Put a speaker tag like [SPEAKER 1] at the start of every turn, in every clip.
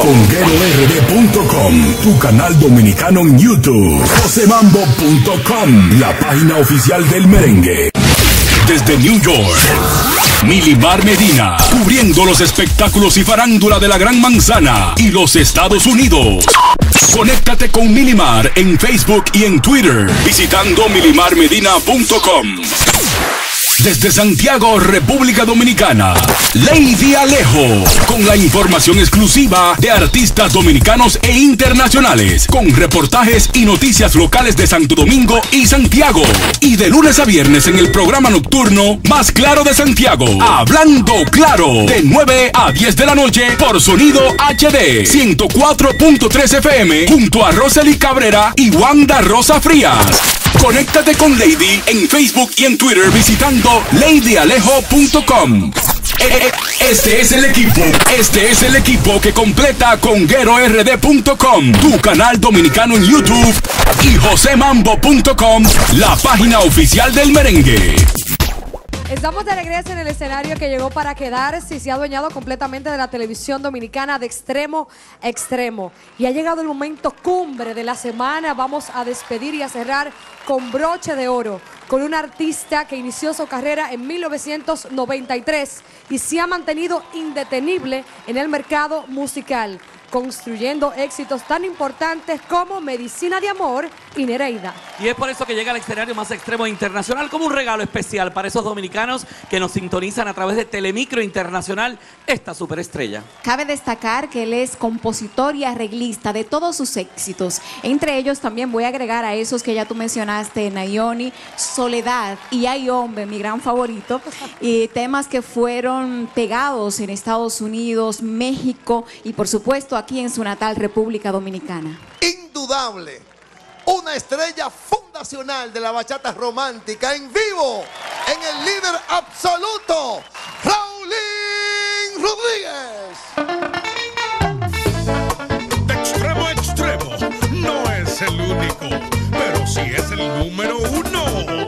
[SPEAKER 1] Conguerord.com, tu canal dominicano en YouTube. Josemambo.com, la página oficial del merengue. Desde New York, Milimar Medina, cubriendo los espectáculos y farándula de la Gran Manzana y los Estados Unidos. Conéctate con Milimar en Facebook y en Twitter, visitando milimarmedina.com. Desde Santiago, República Dominicana, Lady Alejo, con la información exclusiva de artistas dominicanos e internacionales, con reportajes y noticias locales de Santo Domingo y Santiago. Y de lunes a viernes en el programa nocturno Más Claro de Santiago, Hablando Claro, de 9 a 10 de la noche por Sonido HD 104.3 FM, junto a Rosely Cabrera y Wanda Rosa Frías. Conéctate con Lady en Facebook y en Twitter visitando ladyalejo.com. Eh, Este es el equipo, este es el equipo que completa con GeroRD.com, tu canal dominicano en YouTube y josemambo.com, la página oficial del merengue.
[SPEAKER 2] Estamos de regreso en el escenario que llegó para quedarse y se ha adueñado completamente de la televisión dominicana de extremo a extremo. Y ha llegado el momento cumbre de la semana. Vamos a despedir y a cerrar con broche de oro con un artista que inició su carrera en 1993 y se ha mantenido indetenible en el mercado musical, construyendo éxitos tan importantes como Medicina de Amor y Nereida.
[SPEAKER 3] Y es por eso que llega al escenario más extremo internacional como un regalo especial para esos dominicanos que nos sintonizan a través de Telemicro Internacional, esta superestrella.
[SPEAKER 4] Cabe destacar que él es compositor y arreglista de todos sus éxitos. Entre ellos también voy a agregar a esos que ya tú mencionaste, Nayoni, Soledad y Hay Hombre, mi gran favorito, y temas que fueron pegados en Estados Unidos, México y por supuesto aquí en su natal República Dominicana.
[SPEAKER 5] indudable, una estrella fundacional de la bachata romántica en vivo, en el líder absoluto, Raulín Rodríguez.
[SPEAKER 6] De extremo a extremo, no es el único, pero sí es el número uno.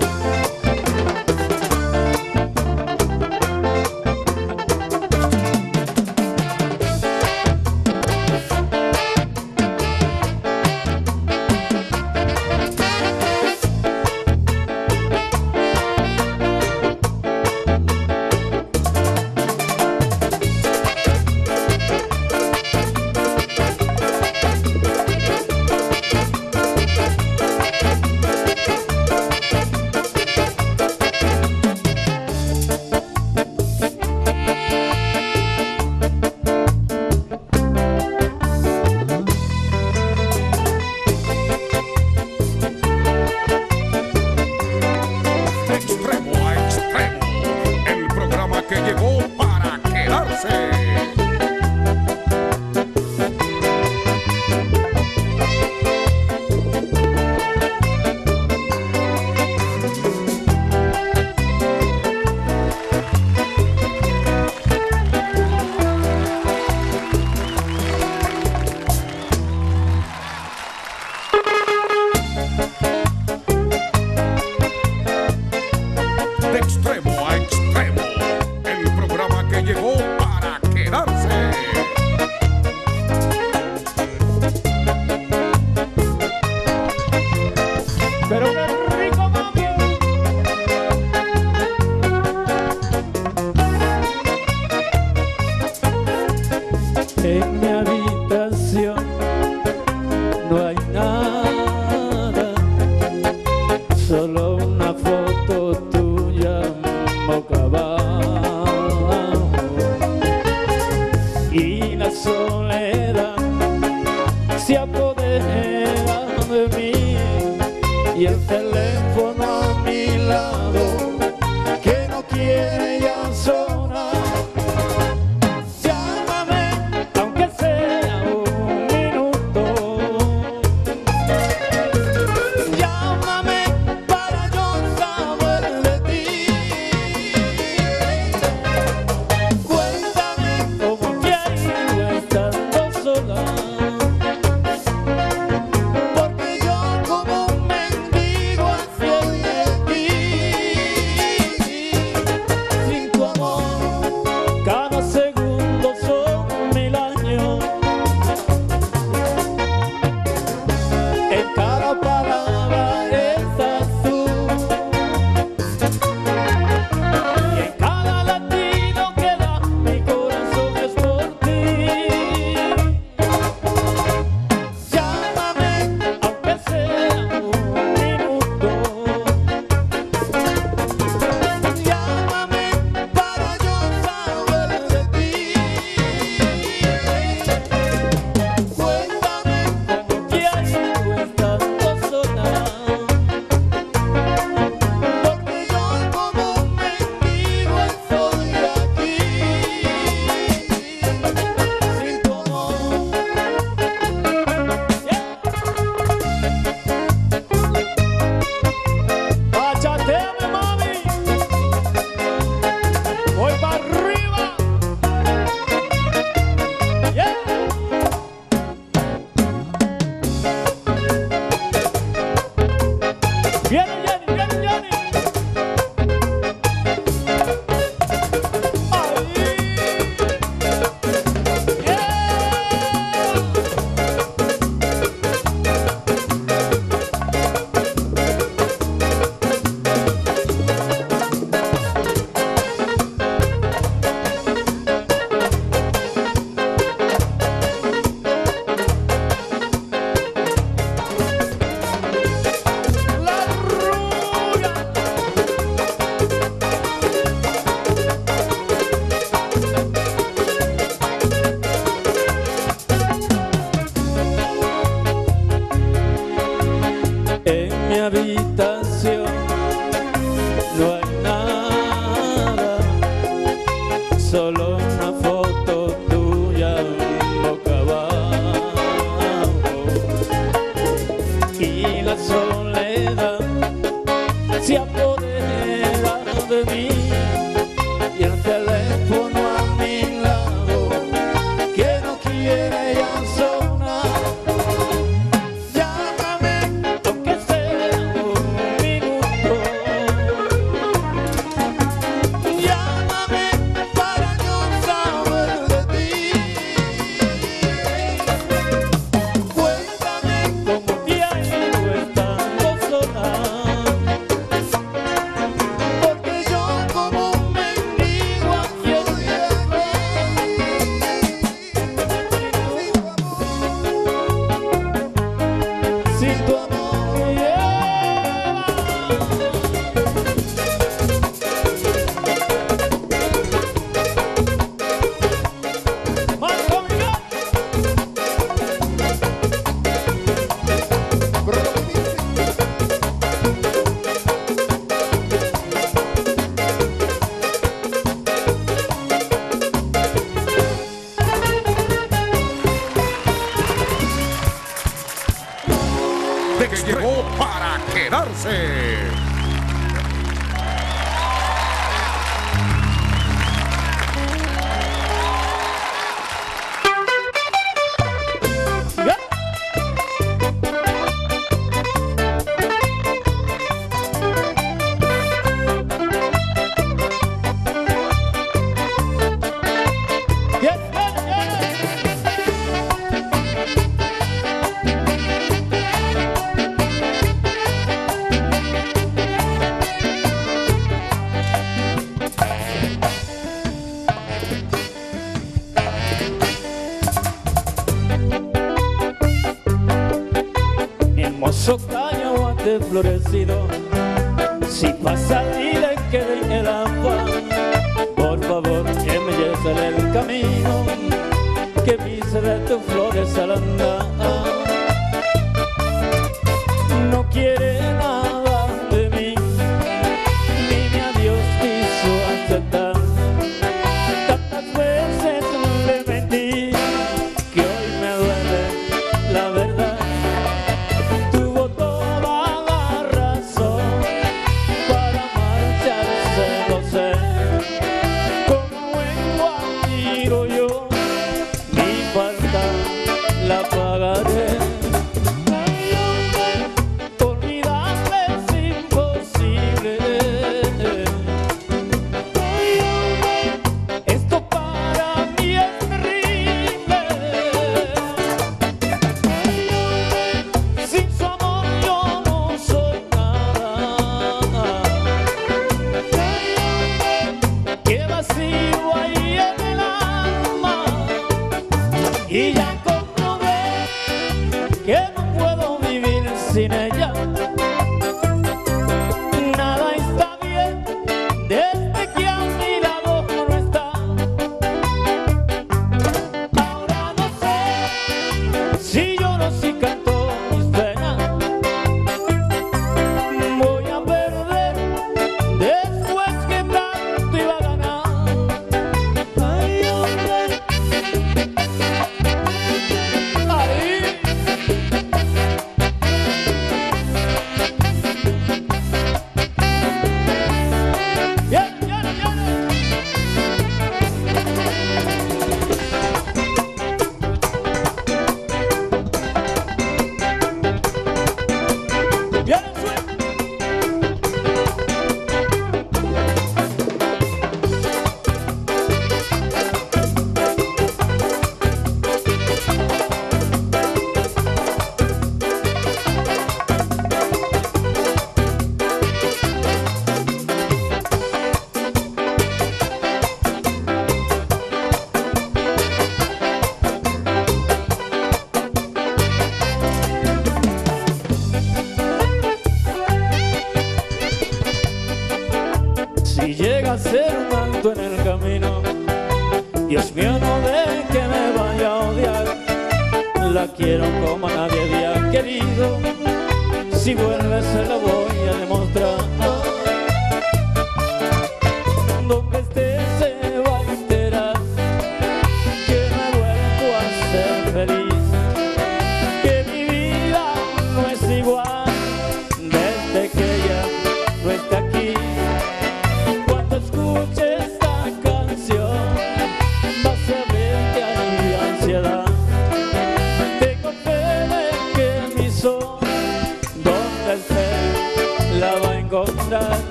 [SPEAKER 6] Florecido,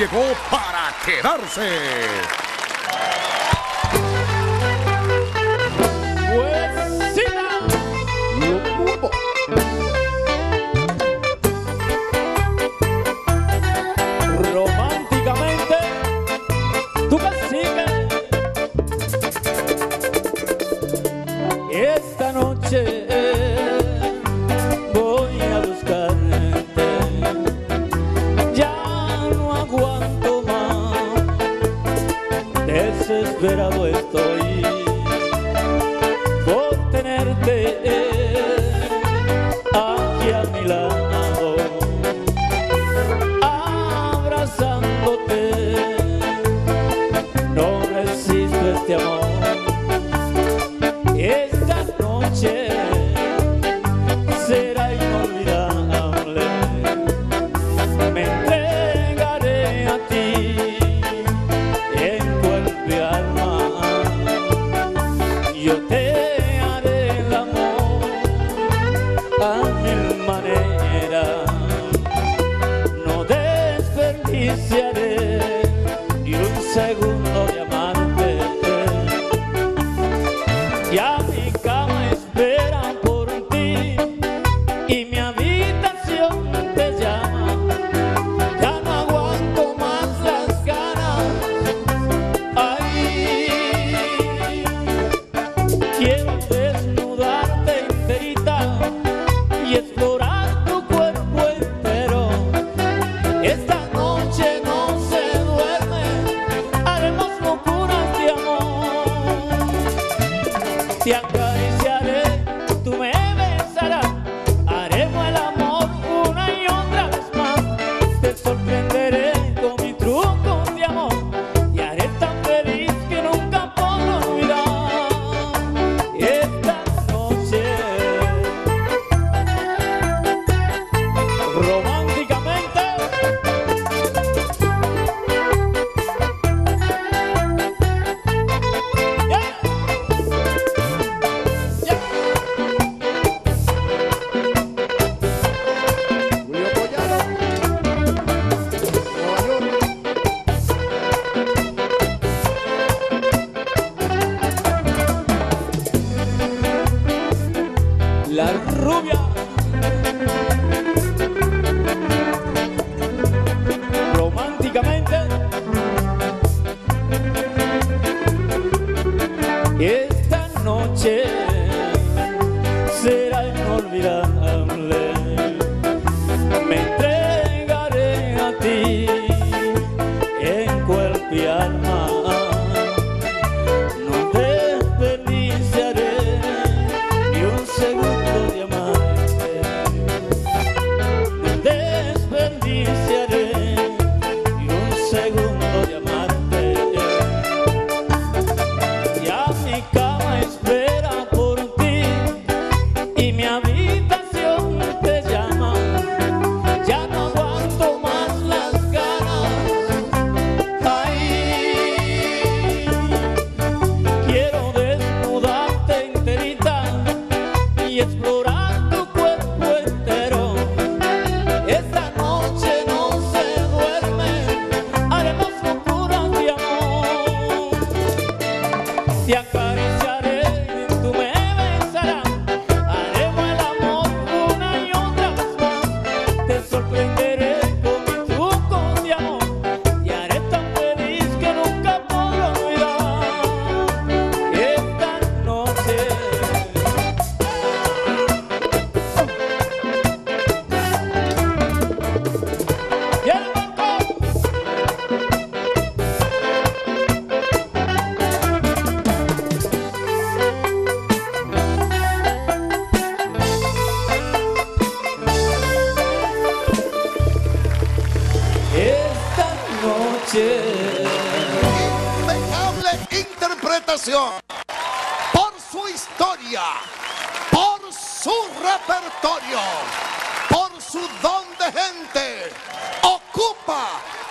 [SPEAKER 6] llegó para quedarse.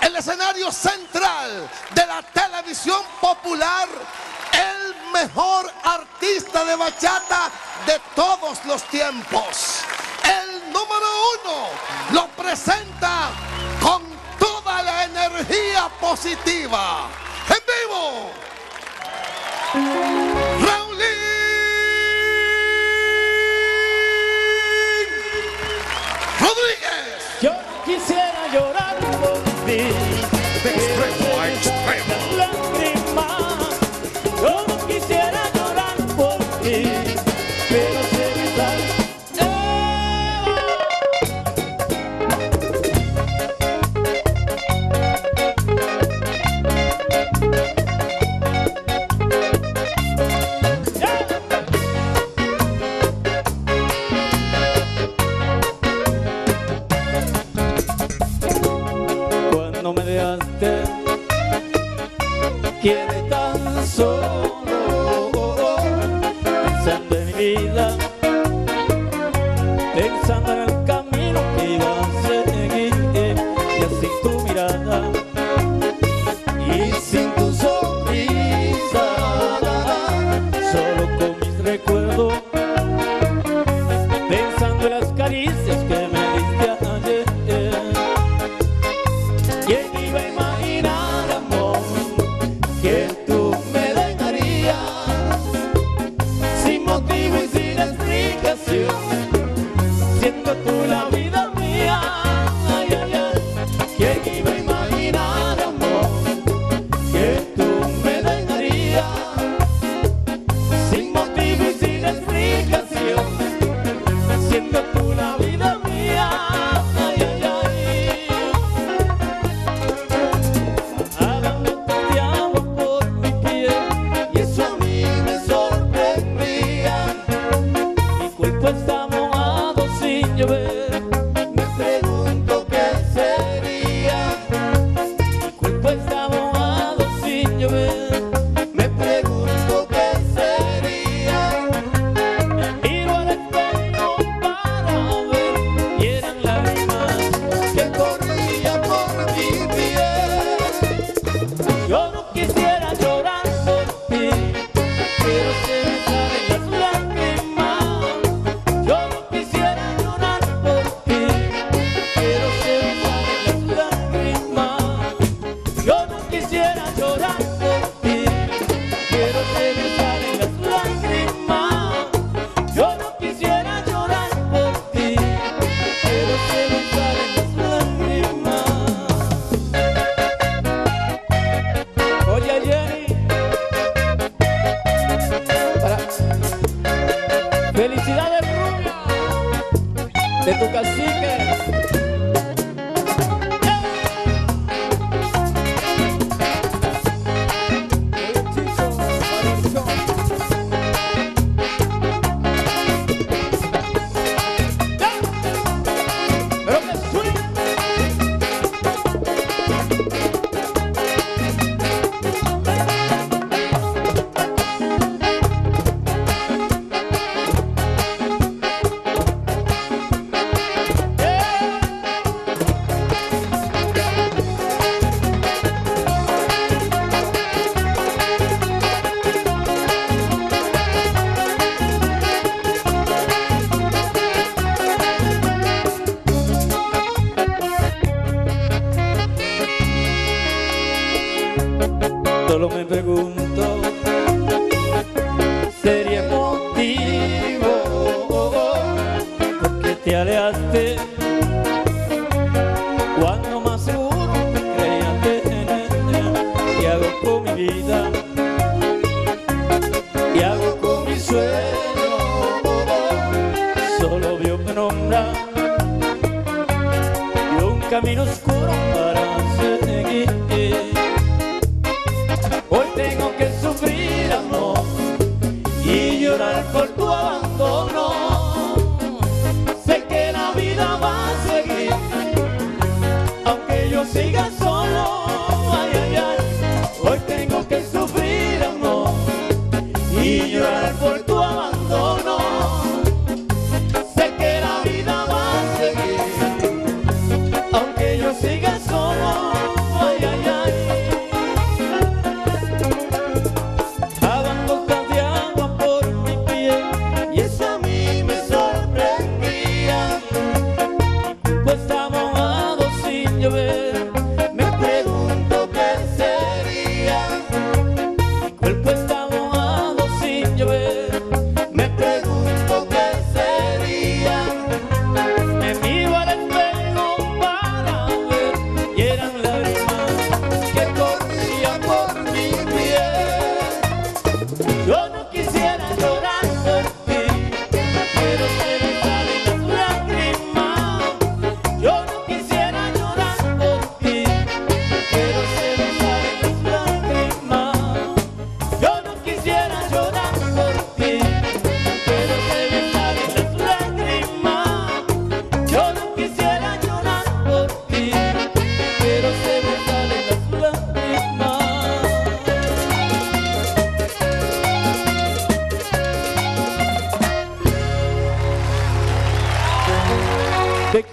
[SPEAKER 7] el
[SPEAKER 5] escenario central de la televisión popular, el mejor artista de bachata de todos los tiempos. El número uno lo presenta con toda la energía positiva. En vivo. Raulín Rodríguez.
[SPEAKER 7] Yo quisiera llorar por ti.
[SPEAKER 6] De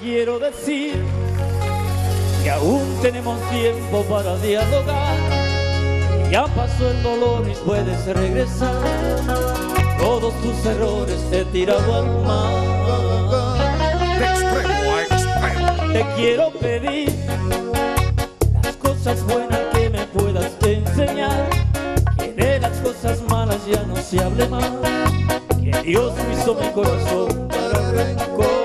[SPEAKER 6] quiero decir que aún tenemos tiempo para dialogar. Ya pasó el dolor y puedes regresar. Todos tus errores te he tirado al mar.
[SPEAKER 7] De extremo a extremo.
[SPEAKER 6] Te quiero pedir las cosas buenas que me puedas enseñar. Que de las cosas malas ya no se hable más. Que Dios hizo mi corazón para rencor.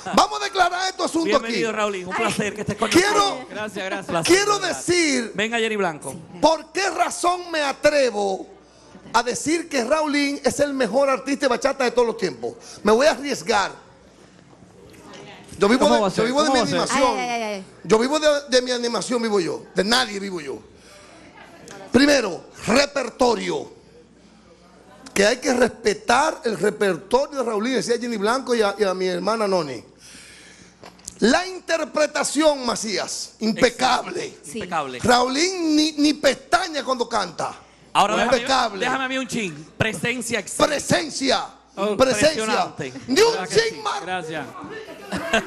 [SPEAKER 5] Vamos a declarar este asunto aquí.
[SPEAKER 3] Bienvenido, Raúl. Un placer que estés con
[SPEAKER 5] Quiero-
[SPEAKER 3] nosotros.
[SPEAKER 8] Gracias, gracias.
[SPEAKER 3] Placer.
[SPEAKER 5] Quiero decir
[SPEAKER 3] Venga, Jenny Blanco.
[SPEAKER 5] por qué razón me atrevo a decir que Raulín es el mejor artista de bachata de todos los tiempos. Me voy a arriesgar. Yo vivo
[SPEAKER 8] ¿Cómo
[SPEAKER 5] de, yo vivo mi animación.
[SPEAKER 4] Ay, ay, ay, ay.
[SPEAKER 5] Yo vivo de, de mi animación, vivo yo. De nadie vivo yo. Primero, repertorio. Que hay que respetar el repertorio de Raulín, decía Jenny Blanco y a, y a mi hermana Noni. La interpretación, Macías, impecable.
[SPEAKER 4] Sí.
[SPEAKER 3] Impecable.
[SPEAKER 5] Raulín ni, ni pestaña cuando canta.
[SPEAKER 3] Ahora déjame,
[SPEAKER 5] impecable.
[SPEAKER 3] déjame a mí un chin. Presencia excelente.
[SPEAKER 5] Presencia.
[SPEAKER 3] Oh,
[SPEAKER 5] presencia. Ni un chin más.
[SPEAKER 8] Gracias.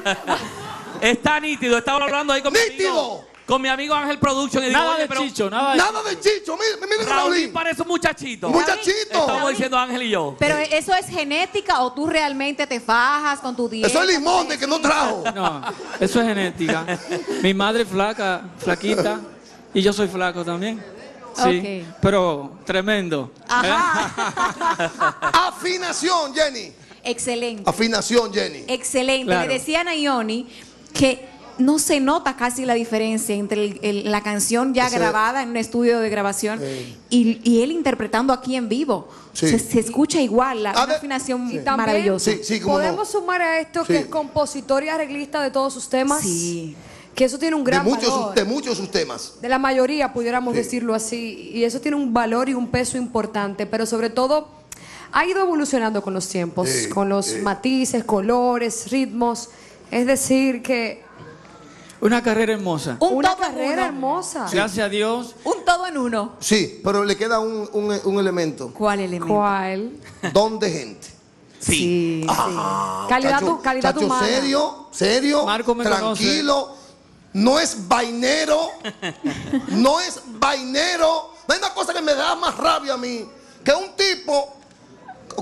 [SPEAKER 3] Está nítido. Estaba hablando ahí con mi
[SPEAKER 5] Nítido.
[SPEAKER 3] Con mi amigo Ángel Production y digo,
[SPEAKER 8] Nada de
[SPEAKER 3] pero
[SPEAKER 8] chicho, nada de
[SPEAKER 5] Nada de chicho, mire, mire
[SPEAKER 3] Raúl
[SPEAKER 5] Raulín.
[SPEAKER 3] parece un muchachito.
[SPEAKER 5] Muchachito.
[SPEAKER 3] Estamos diciendo Ángel y yo.
[SPEAKER 4] Pero eso es genética o tú realmente te fajas con tu dieta.
[SPEAKER 5] Eso es limón de que no trajo.
[SPEAKER 8] No, eso es genética. Mi madre es flaca, flaquita, y yo soy flaco también. Sí, pero tremendo.
[SPEAKER 4] Ajá.
[SPEAKER 5] Afinación, Jenny.
[SPEAKER 4] Excelente.
[SPEAKER 5] Afinación, Jenny.
[SPEAKER 4] Excelente.
[SPEAKER 8] Claro.
[SPEAKER 4] Le decía a Nayoni que no se nota casi la diferencia entre el- el- la canción ya
[SPEAKER 5] Ese-
[SPEAKER 4] grabada en un estudio de grabación
[SPEAKER 5] Sí.
[SPEAKER 4] y, y él interpretando aquí en vivo.
[SPEAKER 5] Sí.
[SPEAKER 4] Se, se escucha igual, la, una
[SPEAKER 5] de-
[SPEAKER 4] afinación
[SPEAKER 5] Sí.
[SPEAKER 2] También-
[SPEAKER 4] maravillosa.
[SPEAKER 5] Sí, sí, cómo no.
[SPEAKER 2] Podemos sumar a esto
[SPEAKER 5] Sí.
[SPEAKER 2] que es compositor y arreglista de todos sus temas.
[SPEAKER 4] Sí.
[SPEAKER 2] Que eso tiene un
[SPEAKER 5] De
[SPEAKER 2] gran
[SPEAKER 5] muchos,
[SPEAKER 2] valor.
[SPEAKER 5] de muchos de sus temas.
[SPEAKER 2] de la mayoría, pudiéramos
[SPEAKER 5] Sí.
[SPEAKER 2] decirlo así, y eso tiene un valor y un peso importante, pero sobre todo ha ido evolucionando con los tiempos, con los matices, colores, ritmos, es decir, que
[SPEAKER 8] Una carrera hermosa.
[SPEAKER 4] Un
[SPEAKER 2] una
[SPEAKER 4] todo en
[SPEAKER 2] carrera
[SPEAKER 4] uno.
[SPEAKER 2] hermosa.
[SPEAKER 8] Gracias a Dios.
[SPEAKER 4] Un todo en uno.
[SPEAKER 5] Sí, pero le queda un, un- un elemento.
[SPEAKER 4] ¿Cuál elemento?
[SPEAKER 2] ¿Cuál?
[SPEAKER 5] Don de gente.
[SPEAKER 3] Sí.
[SPEAKER 4] Sí.
[SPEAKER 2] Calidad,
[SPEAKER 5] Chacho-
[SPEAKER 2] tu- calidad
[SPEAKER 5] chacho
[SPEAKER 2] humana.
[SPEAKER 5] serio, serio,
[SPEAKER 8] Marco me
[SPEAKER 5] tranquilo. No es vainero. no es vainero. No hay una cosa que me da más rabia a mí. Que un tipo,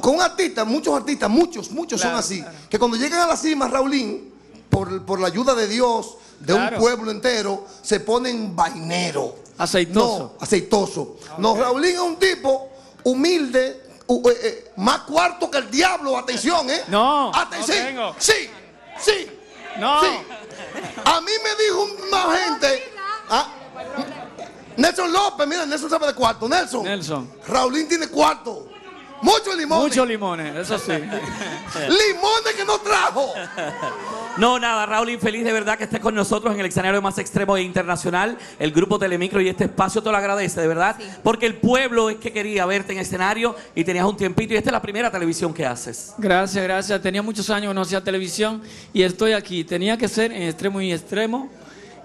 [SPEAKER 5] con un artista, muchos artistas, muchos, muchos
[SPEAKER 8] Claro,
[SPEAKER 5] son así.
[SPEAKER 8] claro.
[SPEAKER 5] Que cuando llegan a la cima, Raulín, por, por la ayuda de Dios, de
[SPEAKER 8] Claro.
[SPEAKER 5] un pueblo entero, se ponen vainero.
[SPEAKER 8] Aceitoso.
[SPEAKER 5] No, aceitoso. No, Raulín es un tipo humilde, eh, eh, más cuarto que el diablo. Atención, ¿eh?
[SPEAKER 8] No,
[SPEAKER 5] Ate-
[SPEAKER 8] no
[SPEAKER 5] sí,
[SPEAKER 8] tengo.
[SPEAKER 5] sí, sí.
[SPEAKER 8] No.
[SPEAKER 5] Sí. A mí me dijo una gente. ah, Nelson López, mira, Nelson sabe de cuarto. Nelson.
[SPEAKER 8] Nelson.
[SPEAKER 5] Raulín tiene cuarto. Muchos limones.
[SPEAKER 8] Muchos limones, eso sí.
[SPEAKER 5] Limones que no trajo.
[SPEAKER 3] No, nada, Raúl, infeliz de verdad que estés con nosotros en el escenario más extremo e internacional. El grupo Telemicro y este espacio te lo agradece, de verdad. Porque el pueblo es que quería verte en escenario y tenías un tiempito. Y esta es la primera televisión que haces.
[SPEAKER 8] Gracias, gracias. Tenía muchos años que no hacía televisión y estoy aquí. Tenía que ser en extremo y extremo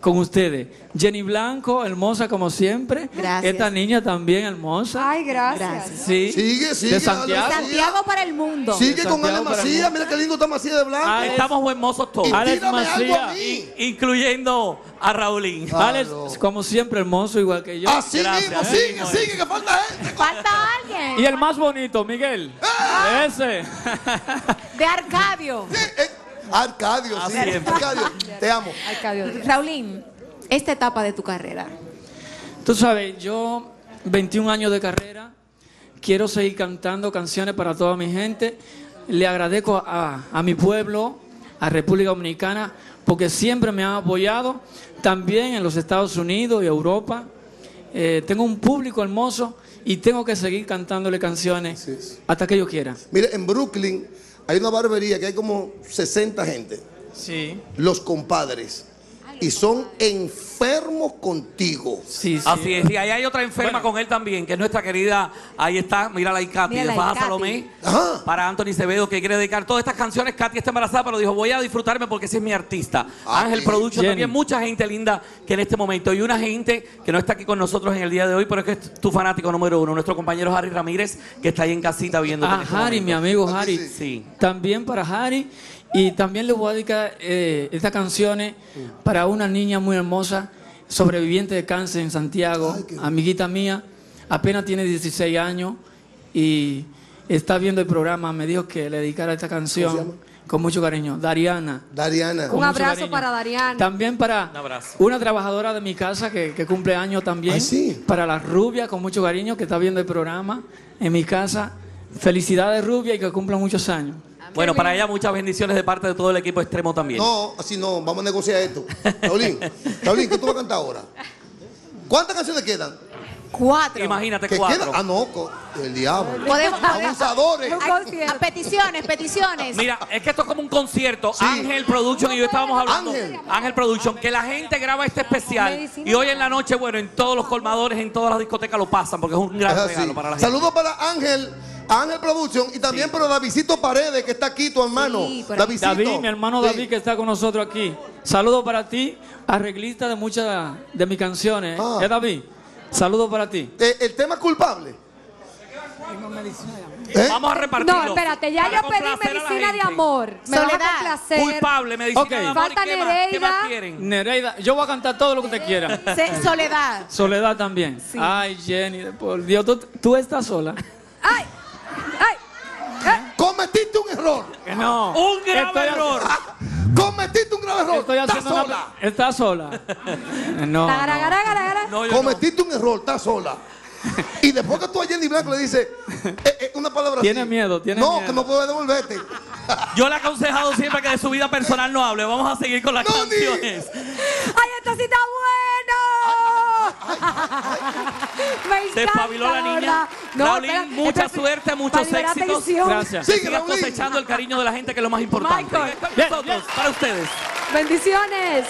[SPEAKER 8] con ustedes. Jenny Blanco, hermosa como siempre.
[SPEAKER 4] Gracias.
[SPEAKER 8] Esta niña también hermosa.
[SPEAKER 2] Ay, gracias.
[SPEAKER 4] Gracias.
[SPEAKER 8] Sí.
[SPEAKER 5] Sigue, sigue.
[SPEAKER 8] De Santiago.
[SPEAKER 4] Santiago para el mundo.
[SPEAKER 5] Sigue con Ale Macías. Mira qué lindo está Macías de blanco.
[SPEAKER 8] Alex-
[SPEAKER 3] Estamos buen mozos todos,
[SPEAKER 8] Alex Macías.
[SPEAKER 3] incluyendo a Raulín.
[SPEAKER 8] Alex, como siempre, hermoso, igual que yo.
[SPEAKER 5] Así
[SPEAKER 3] Gracias,
[SPEAKER 5] mismo,
[SPEAKER 3] así
[SPEAKER 5] sigue, sigue, que falta gente.
[SPEAKER 4] Falta alguien.
[SPEAKER 8] Y el más bonito, Miguel. Ese.
[SPEAKER 4] De Arcadio.
[SPEAKER 5] Sí, eh, Arcadio, sí. Arcadio, te amo.
[SPEAKER 2] Arcadio.
[SPEAKER 4] Raulín, esta etapa de tu carrera.
[SPEAKER 8] Tú sabes, yo, 21 años de carrera, quiero seguir cantando canciones para toda mi gente. Le agradezco a, a mi pueblo, a República Dominicana, porque siempre me han apoyado, también en los Estados Unidos y Europa. Eh, tengo un público hermoso y tengo que seguir cantándole canciones hasta que yo quiera.
[SPEAKER 5] Mire, en Brooklyn hay una barbería que hay como 60 gente.
[SPEAKER 8] Sí,
[SPEAKER 5] Los compadres. Y son enfermos contigo.
[SPEAKER 8] sí, sí.
[SPEAKER 3] Así es, y ahí hay otra enferma
[SPEAKER 8] Bueno.
[SPEAKER 3] con él también, que es nuestra querida, ahí está, mírala ahí, Katy, de
[SPEAKER 4] Katy.
[SPEAKER 3] Salomé,
[SPEAKER 5] Ajá.
[SPEAKER 3] para Anthony Cebedo, que quiere dedicar todas estas canciones. Katy está embarazada, pero dijo, voy a disfrutarme porque ese es mi artista.
[SPEAKER 5] Ah,
[SPEAKER 3] Ángel. Production,
[SPEAKER 8] Jenny.
[SPEAKER 3] también mucha gente linda que en este momento, y una gente que no está aquí con nosotros en el día de hoy, pero es que es tu fanático número uno, nuestro compañero Harry Ramírez, que está ahí en casita viendo.
[SPEAKER 8] A Harry, mi amigo Harry.
[SPEAKER 5] sí.
[SPEAKER 3] Sí.
[SPEAKER 8] También para Harry. Y también le voy a dedicar eh, estas canciones para una niña muy hermosa, sobreviviente de cáncer en Santiago,
[SPEAKER 5] Ay, qué bueno.
[SPEAKER 8] amiguita mía, apenas tiene 16 años y está viendo el programa. Me dijo que le dedicara esta
[SPEAKER 5] ¿Cómo
[SPEAKER 8] canción con mucho cariño. Dariana.
[SPEAKER 5] Dariana.
[SPEAKER 2] Un abrazo
[SPEAKER 8] cariño.
[SPEAKER 2] para Dariana.
[SPEAKER 8] También para
[SPEAKER 3] Un
[SPEAKER 8] una trabajadora de mi casa que, que cumple años también.
[SPEAKER 5] Ay, sí.
[SPEAKER 8] Para la rubia, con mucho cariño, que está viendo el programa en mi casa. Felicidades, rubia, y que cumpla muchos años.
[SPEAKER 3] Bueno, para ella muchas bendiciones de parte de todo el equipo extremo también.
[SPEAKER 5] No, así no, vamos a negociar esto. Raulín, Raulín, ¿qué tú vas a cantar ahora? ¿Cuántas canciones quedan?
[SPEAKER 4] Cuatro.
[SPEAKER 3] Imagínate
[SPEAKER 5] ¿Qué
[SPEAKER 3] cuatro.
[SPEAKER 5] quedan? Ah, no, co- el diablo.
[SPEAKER 4] Podemos-
[SPEAKER 5] Abusadores.
[SPEAKER 2] Un
[SPEAKER 4] Ay,
[SPEAKER 2] concierto.
[SPEAKER 4] a peticiones, peticiones.
[SPEAKER 3] Mira, es que esto es como un concierto.
[SPEAKER 5] Sí.
[SPEAKER 3] Ángel Production y yo estábamos hablando.
[SPEAKER 5] Ángel.
[SPEAKER 3] Ángel Production, que la gente graba este especial.
[SPEAKER 2] Medicina.
[SPEAKER 3] Y hoy en la noche, bueno, en todos los colmadores, en todas las discotecas lo pasan, porque es un gran
[SPEAKER 5] Es así.
[SPEAKER 3] regalo para la gente.
[SPEAKER 5] Saludos para Ángel, Ángel Production y también para Davidito Paredes, que está aquí, tu hermano.
[SPEAKER 4] Sí.
[SPEAKER 5] Davidito.
[SPEAKER 8] David, mi hermano
[SPEAKER 5] Sí.
[SPEAKER 8] David, que está con nosotros aquí. Saludos para ti, arreglista de muchas de mis canciones.
[SPEAKER 5] Ah.
[SPEAKER 8] ¿Eh, David? Saludos para ti.
[SPEAKER 5] Eh, el tema culpable. ¿Eh?
[SPEAKER 3] Vamos a repartirlo.
[SPEAKER 6] No, espérate, ya yo pedí medicina de amor. Me a
[SPEAKER 4] Soledad.
[SPEAKER 6] complacer.
[SPEAKER 3] Culpable, medicina
[SPEAKER 8] Ok.
[SPEAKER 3] de amor. ¿y
[SPEAKER 6] Falta
[SPEAKER 3] qué más? ¿Qué
[SPEAKER 6] Nereida.
[SPEAKER 3] más quieren?
[SPEAKER 8] Nereida, yo voy a cantar todo lo que usted quiera.
[SPEAKER 4] Se- soledad.
[SPEAKER 8] Soledad también. Ay, Jenny, por Dios, tú, tú estás sola.
[SPEAKER 6] ¡Ay! ¡Ay!
[SPEAKER 5] Cometiste un error.
[SPEAKER 8] Que no.
[SPEAKER 3] Un grave
[SPEAKER 8] Estoy
[SPEAKER 3] error.
[SPEAKER 5] Cometiste un grave error.
[SPEAKER 8] Estoy
[SPEAKER 5] Estás
[SPEAKER 8] haciendo una-
[SPEAKER 5] sola.
[SPEAKER 8] Estás sola. No. no.
[SPEAKER 3] No, no.
[SPEAKER 5] Cometiste un error, estás sola. Y después que tú a Jenny Blanco le dices eh, eh, una palabra
[SPEAKER 8] Tiene
[SPEAKER 5] así.
[SPEAKER 8] miedo, tiene
[SPEAKER 5] no,
[SPEAKER 8] miedo.
[SPEAKER 5] que no puede devolverte.
[SPEAKER 3] Yo le he aconsejado siempre que de su vida personal no hable. Vamos a seguir con las
[SPEAKER 5] No, ni-
[SPEAKER 3] canciones.
[SPEAKER 6] ¡Ay, esto sí está bueno! Me encanta,
[SPEAKER 3] espabiló la niña.
[SPEAKER 6] verdad.
[SPEAKER 3] Raulín,
[SPEAKER 6] espera,
[SPEAKER 3] mucha
[SPEAKER 6] espera,
[SPEAKER 3] suerte, muchos éxitos.
[SPEAKER 8] Gracias.
[SPEAKER 5] Sigue,
[SPEAKER 3] Sigas
[SPEAKER 5] Raulín.
[SPEAKER 3] cosechando el cariño de la gente, que es lo más importante.
[SPEAKER 6] Michael.
[SPEAKER 3] Nosotros,
[SPEAKER 8] bien.
[SPEAKER 3] para ustedes.
[SPEAKER 6] Bendiciones.